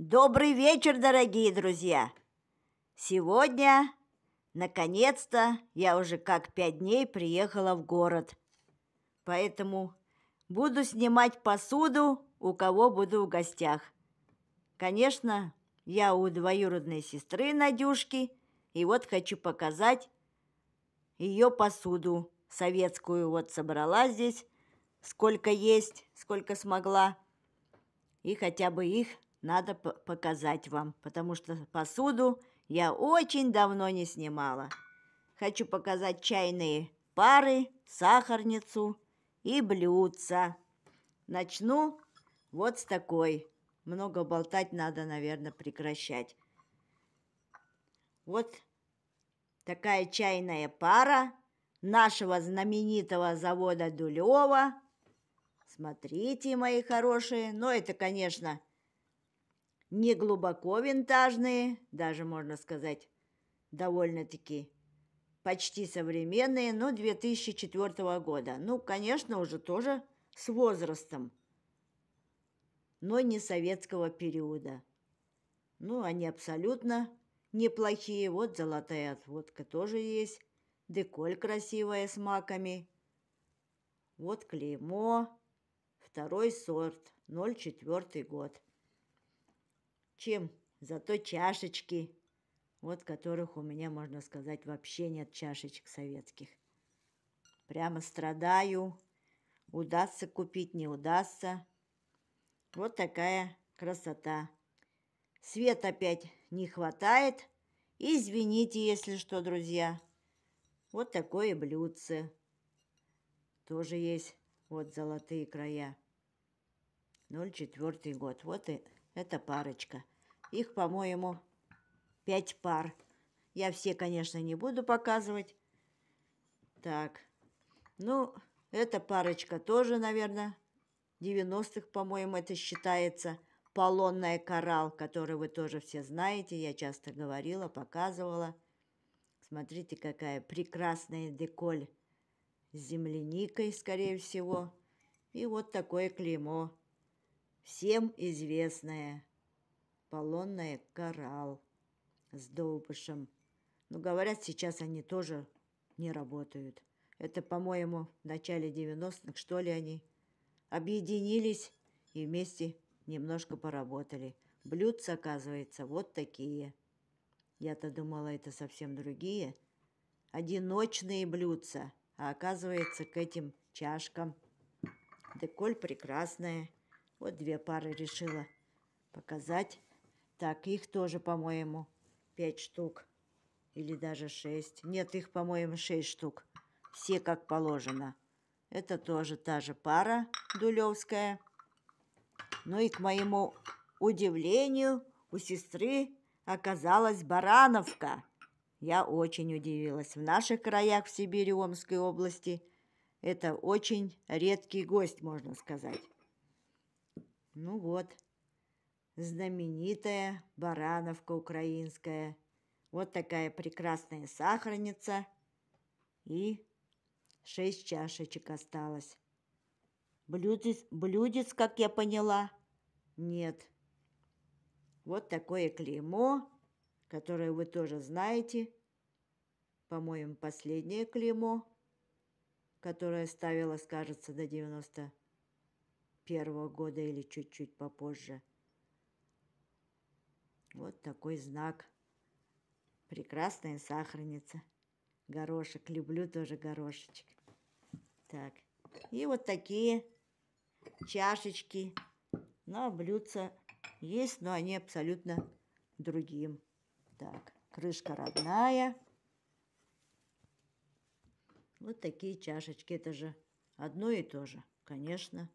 Добрый вечер, дорогие друзья! Сегодня, наконец-то, я уже как пять дней приехала в город. Поэтому буду снимать посуду, у кого буду в гостях. Конечно, я у двоюродной сестры Надюшки, и вот хочу показать ее посуду советскую. Вот собрала здесь, сколько есть, сколько смогла. И хотя бы их надо показать вам, потому что посуду я очень давно не снимала. Хочу показать чайные пары, сахарницу и блюдца. Начну вот с такой. Много болтать надо, наверное, прекращать. Вот такая чайная пара нашего знаменитого завода Дулева. Смотрите, мои хорошие. Но это, конечно, не глубоко винтажные, даже можно сказать, довольно-таки почти современные, но 2004 года. Ну, конечно, уже тоже с возрастом, но не советского периода. Ну, они абсолютно неплохие. Вот золотая отводка тоже есть. Деколь красивая с маками. Вот клеймо. Второй сорт. 04 год чем зато чашечки, вот которых у меня, можно сказать, вообще нет чашечек советских. Прямо страдаю, удастся купить, не удастся. Вот такая красота. Свет опять не хватает. Извините, если что, друзья. Вот такое блюдце. Тоже есть вот золотые края. 04 год. Вот и эта парочка. Их, по-моему, пять пар. Я все, конечно, не буду показывать. Так, ну, эта парочка тоже, наверное, 90-х, по-моему, это считается. Полонная коралл, который вы тоже все знаете. Я часто говорила, показывала. Смотрите, какая прекрасная деколь с земляникой, скорее всего. И вот такое клеймо всем известная полонная коралл с довбышем. Но говорят, сейчас они тоже не работают. Это, по-моему, в начале 90-х, что ли, они объединились и вместе немножко поработали. Блюдца, оказывается, вот такие. Я-то думала, это совсем другие. Одиночные блюдца, а оказывается, к этим чашкам. Деколь прекрасная. Вот две пары решила показать. Так, их тоже, по-моему, пять штук. Или даже шесть. Нет, их, по-моему, шесть штук. Все как положено. Это тоже та же пара дулевская. Ну и к моему удивлению, у сестры оказалась барановка. Я очень удивилась. В наших краях, в Сибири, Омской области, это очень редкий гость, можно сказать. Ну вот, знаменитая барановка украинская. Вот такая прекрасная сахарница. И шесть чашечек осталось. Блюдец, блюдец, как я поняла, нет. Вот такое клеймо, которое вы тоже знаете. По-моему, последнее клеймо, которое ставилось, кажется, до 90 первого года или чуть-чуть попозже. Вот такой знак. Прекрасная сахарница. Горошек. Люблю тоже горошечек. Так. И вот такие чашечки. Ну, блюдца есть, но они абсолютно другим. Так, крышка родная. Вот такие чашечки. Это же одно и то же, конечно.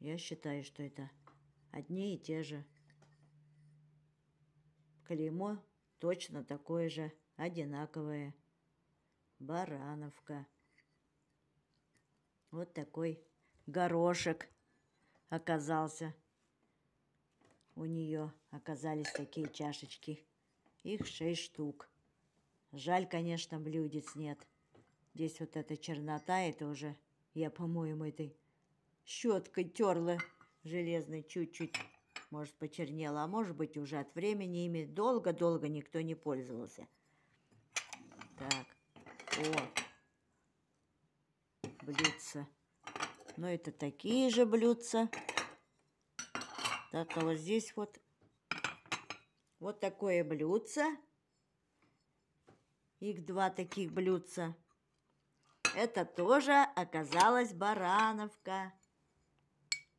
Я считаю, что это одни и те же. Клеймо точно такое же, одинаковое. Барановка. Вот такой горошек оказался. У нее оказались такие чашечки. Их шесть штук. Жаль, конечно, блюдец нет. Здесь вот эта чернота, это уже, я, по-моему, этой щеткой терла железной чуть-чуть может, почернела, а может быть, уже от времени ими долго-долго никто не пользовался. Так, о, блюдца. Но это такие же блюдца. Так, а вот здесь вот вот такое блюдце. Их два таких блюдца. Это тоже оказалась барановка.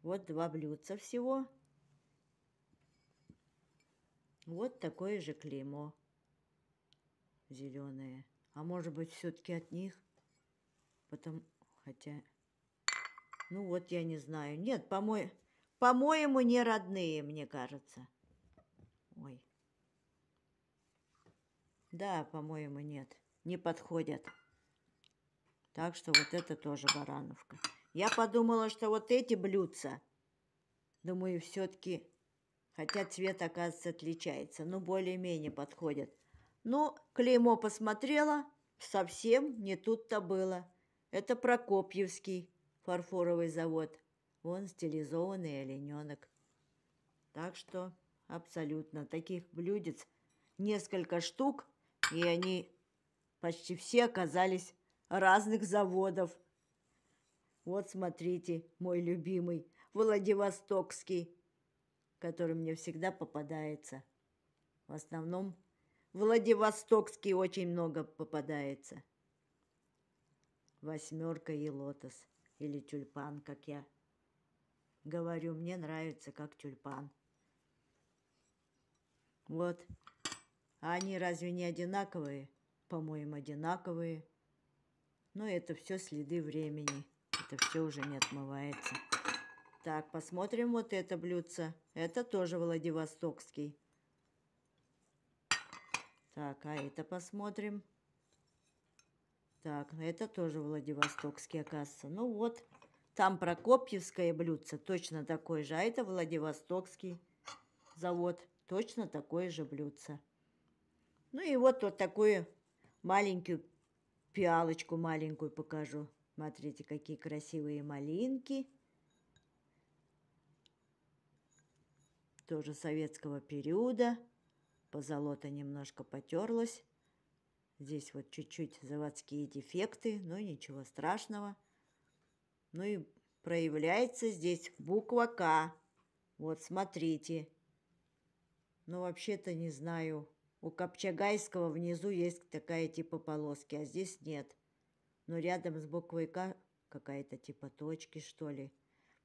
Вот два блюдца всего. Вот такое же клеймо зеленое. А может быть, все-таки от них? Потом, хотя... Ну вот, я не знаю. Нет, по-моему, по-моему, не родные, мне кажется. Ой. Да, по-моему, нет. Не подходят. Так что вот это тоже барановка. Я подумала, что вот эти блюдца, думаю, все-таки, хотя цвет, оказывается, отличается, но более-менее подходят. Но клеймо посмотрела, совсем не тут-то было. Это Прокопьевский фарфоровый завод. Вон стилизованный олененок. Так что абсолютно таких блюдец несколько штук, и они почти все оказались разных заводов. Вот смотрите, мой любимый Владивостокский, который мне всегда попадается. В основном Владивостокский очень много попадается. Восьмерка и лотос. Или тюльпан, как я говорю. Мне нравится, как тюльпан. Вот. А они разве не одинаковые? По-моему, одинаковые. Но это все следы времени. Это все уже не отмывается. Так, посмотрим вот это блюдце. Это тоже Владивостокский. Так, а это посмотрим. Так, это тоже Владивостокский, оказывается. Ну вот, там Прокопьевское блюдце, точно такой же. А это Владивостокский завод, точно такое же блюдце. Ну и вот вот такую маленькую пиалочку маленькую покажу. Смотрите, какие красивые малинки. Тоже советского периода. Позолота немножко потерлась. Здесь вот чуть-чуть заводские дефекты, но ничего страшного. Ну и проявляется здесь буква К. Вот, смотрите. Ну, вообще-то не знаю. У Копчагайского внизу есть такая типа полоски, а здесь нет. Но рядом с буквой К какая-то типа точки, что ли.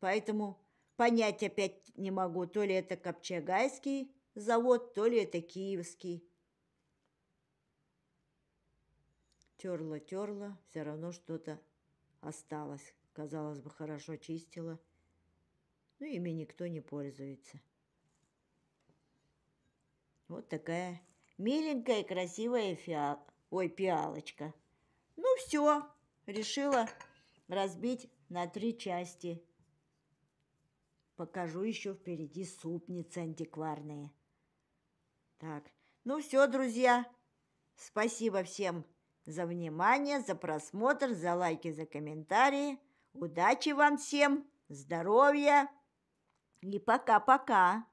Поэтому понять опять не могу, то ли это Копчагайский завод, то ли это Киевский. Терла, терла, все равно что-то осталось. Казалось бы, хорошо чистила. Но ими никто не пользуется. Вот такая миленькая, красивая фиал... Ой, пиалочка. Все, решила разбить на три части. Покажу еще впереди супницы антикварные. Так, ну все, друзья, спасибо всем за внимание, за просмотр, за лайки, за комментарии. Удачи вам всем, здоровья и пока-пока.